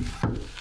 Thank you.